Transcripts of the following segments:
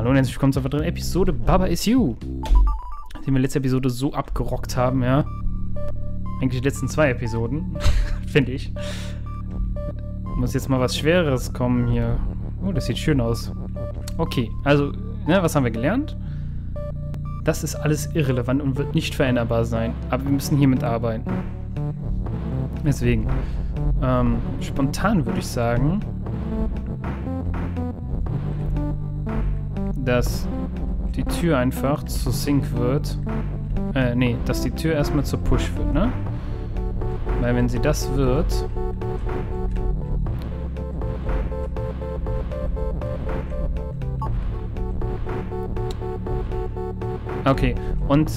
Hallo und herzlich willkommen zur weiteren Episode Baba is You. Die wir letzte Episode so abgerockt haben, ja. Eigentlich die letzten zwei Episoden, finde ich. Muss jetzt mal was Schwereres kommen hier. Oh, das sieht schön aus. Okay, also, ne, was haben wir gelernt? Das ist alles irrelevant und wird nicht veränderbar sein. Aber wir müssen hiermit arbeiten. Deswegen, ähm, spontan würde ich sagen, dass die Tür einfach zu Sync wird. Äh, nee, dass die Tür erstmal zu Push wird, ne? Weil wenn sie das wird... Okay, und...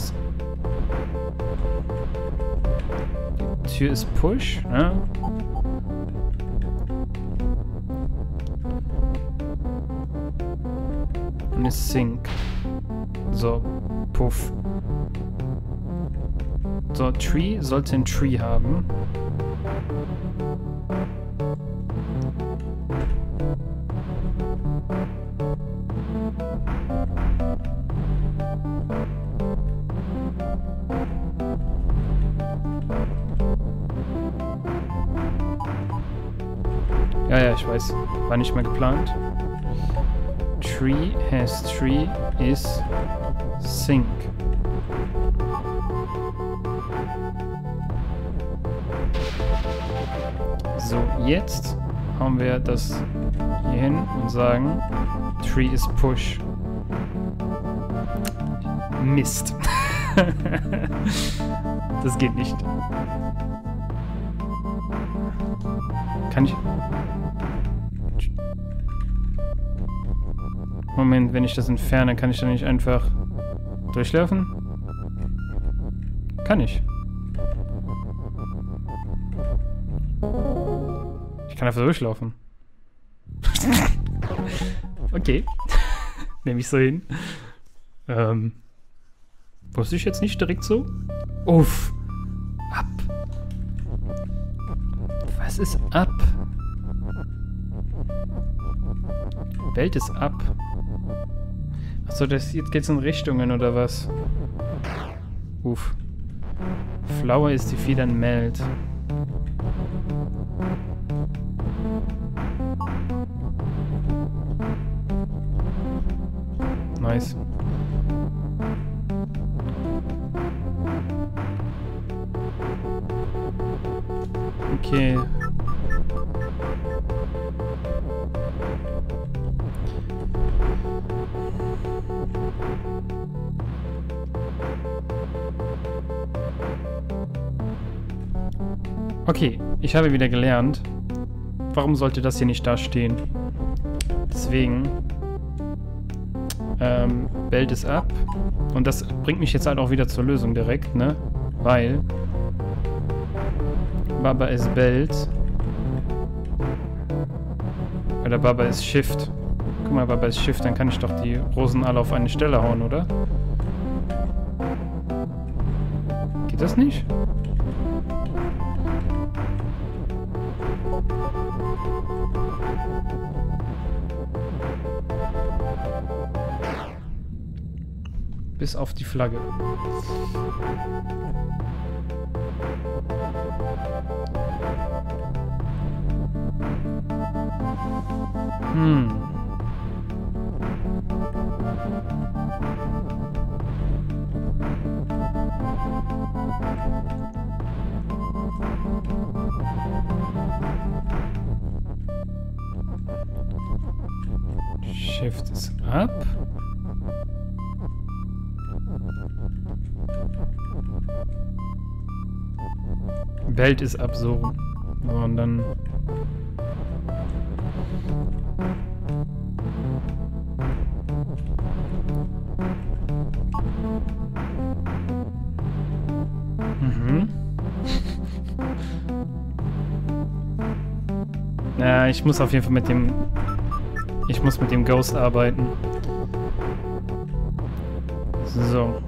Die Tür ist Push, ne? Sync. So, puff. So, Tree sollte ein Tree haben. Ja, ja, ich weiß. War nicht mehr geplant tree has tree is sink. So, jetzt haben wir das hier hin und sagen tree is push. Mist. das geht nicht. Kann ich... Moment, wenn ich das entferne, kann ich dann nicht einfach durchlaufen? Kann ich. Ich kann einfach durchlaufen. okay. Nehme ich so hin. Ähm. Wusste ich jetzt nicht direkt so? Uff. Ab. Was ist ab? Welt ist ab. Achso, das jetzt geht's in Richtungen oder was? Uff. Flower ist die Federn Meld. Nice. Okay. Okay, ich habe wieder gelernt. Warum sollte das hier nicht da stehen? Deswegen ähm, Belt ist ab. Und das bringt mich jetzt halt auch wieder zur Lösung direkt, ne? Weil Baba ist Belt. Oder Baba ist Shift. Guck mal, Baba ist Shift, dann kann ich doch die Rosen alle auf eine Stelle hauen, oder? Geht das nicht? Bis auf die Flagge. Hm. Shift ist ab. Welt ist absurd. So, und dann... Mhm. ich muss auf jeden Fall mit dem... Ich muss mit dem Ghost arbeiten. So.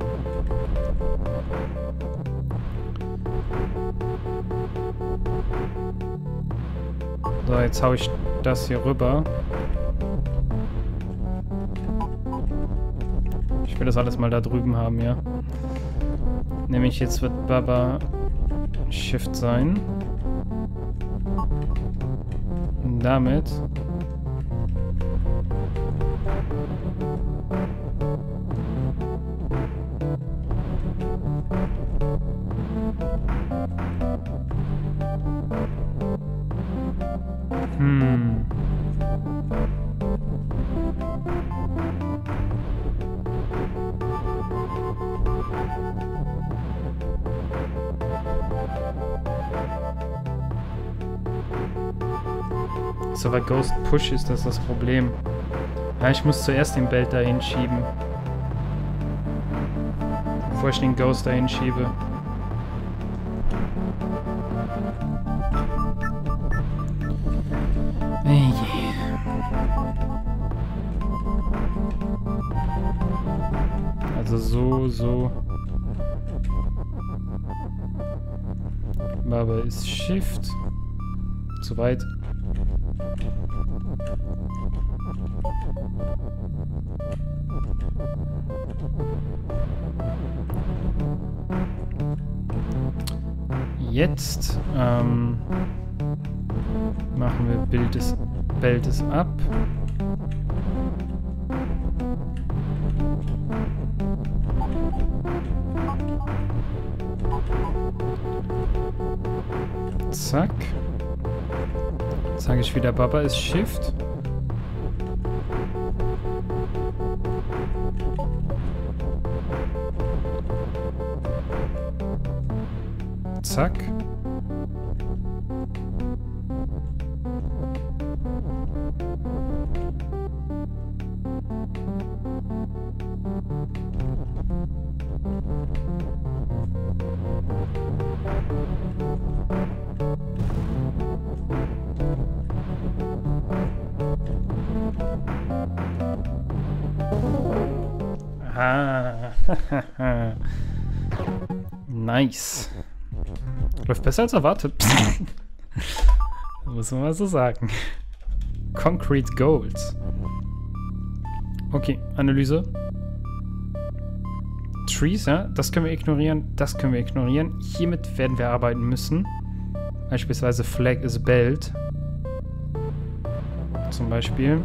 So, jetzt hau ich das hier rüber. will das alles mal da drüben haben, ja. Nämlich jetzt wird Baba Shift sein. Und damit Weil Ghost Push ist das das Problem. Ja, ich muss zuerst den Belt dahin schieben. Bevor ich den Ghost dahin schiebe. Ey. Also so, so. Aber ist Shift. Zu weit. Jetzt ähm, machen wir Bild des Beltes ab. Zack. Sage ich wieder, Baba ist Shift. Zack. Ah. nice. Läuft besser als erwartet. Muss man mal so sagen. Concrete Gold. Okay, Analyse. Trees, ja, das können wir ignorieren, das können wir ignorieren. Hiermit werden wir arbeiten müssen. Beispielsweise Flag is Belt. Zum Beispiel.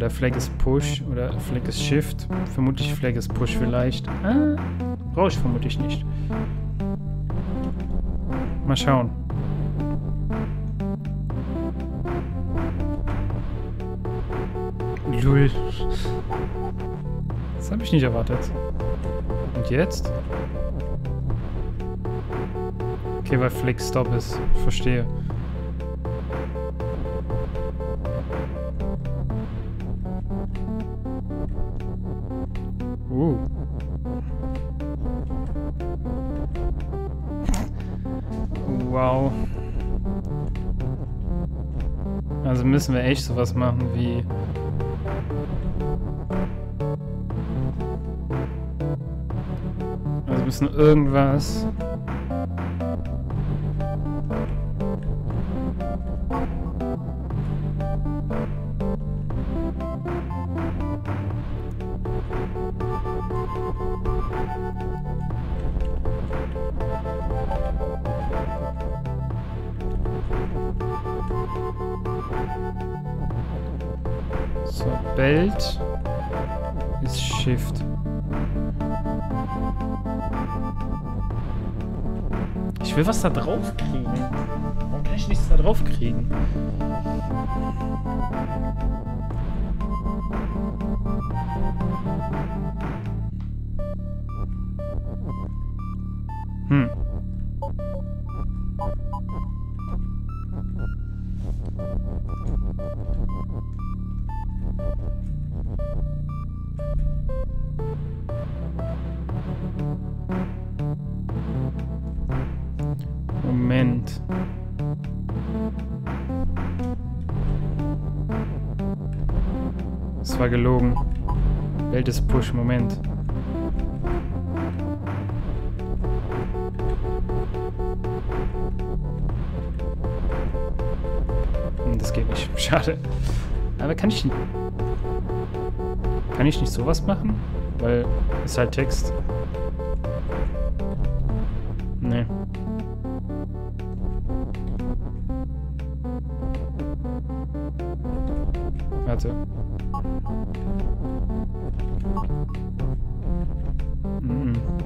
Oder Flag is Push oder Flag is Shift. Vermutlich Flag is Push vielleicht. Ah, brauche ich vermutlich nicht. Mal schauen. Lul. Das habe ich nicht erwartet. Und jetzt? Okay, weil Flick Stop ist. Verstehe. Uh. Wow. Also müssen wir echt sowas machen wie... Also müssen irgendwas... So, Belt ist Shift. Ich will was da drauf kriegen. Warum kann ich nichts da drauf kriegen? Hm. Moment. Das war gelogen. Welt ist Push, Moment. Hm, Das geht nicht. Schade. Aber kann ich... Kann Kann ich nicht sowas machen? Weil ist halt Text. Nee. Warte. Mhm. Tsch.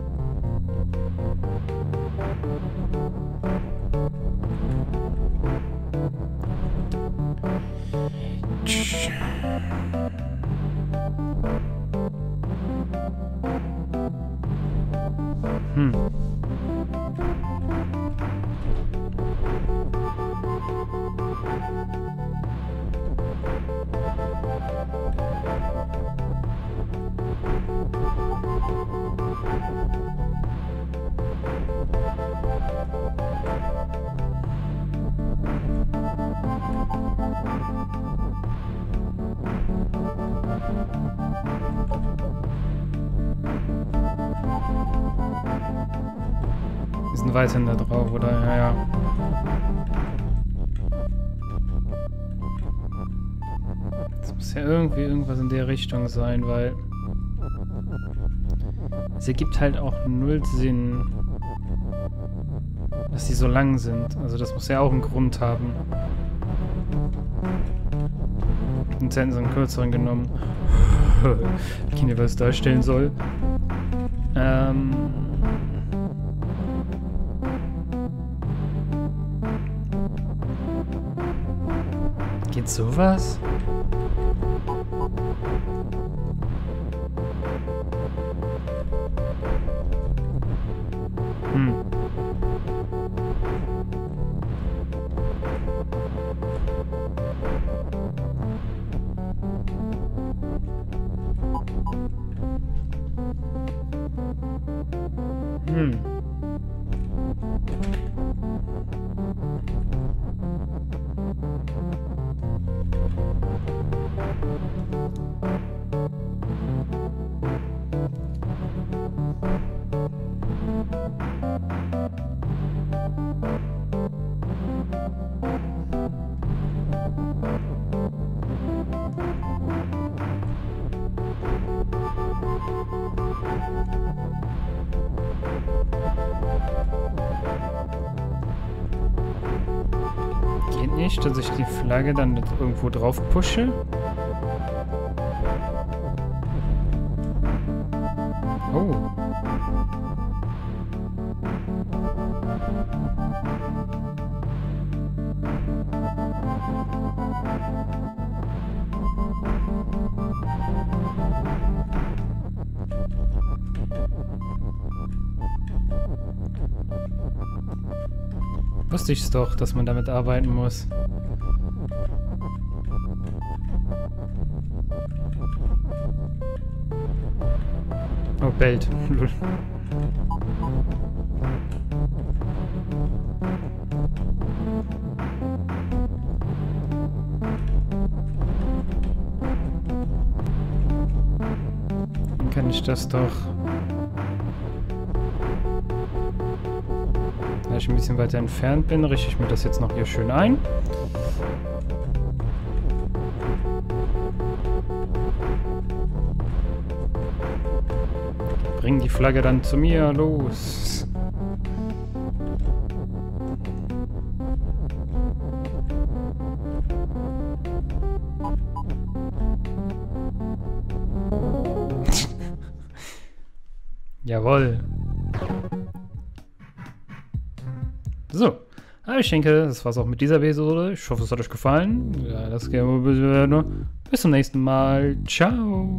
Wir sind weiterhin drauf, oder? Ja, ja. Es muss ja irgendwie irgendwas in der Richtung sein, weil... Es ergibt halt auch null Sinn, dass die so lang sind. Also das muss ja auch einen Grund haben. Hätten sie einen kürzeren genommen. Kinder, was darstellen soll. Ähm... Geht sowas? Hm. Nicht, dass ich die Flagge dann irgendwo drauf pushe? Wusste ich's doch, dass man damit arbeiten muss. Oh, bellt. Kann ich das doch... Da ich ein bisschen weiter entfernt bin, richte ich mir das jetzt noch hier schön ein. Bring die Flagge dann zu mir, los. Jawohl. So. Aber ich denke, das war's auch mit dieser Episode. Ich hoffe, es hat euch gefallen. Ja, das Game Bis zum nächsten Mal. Ciao.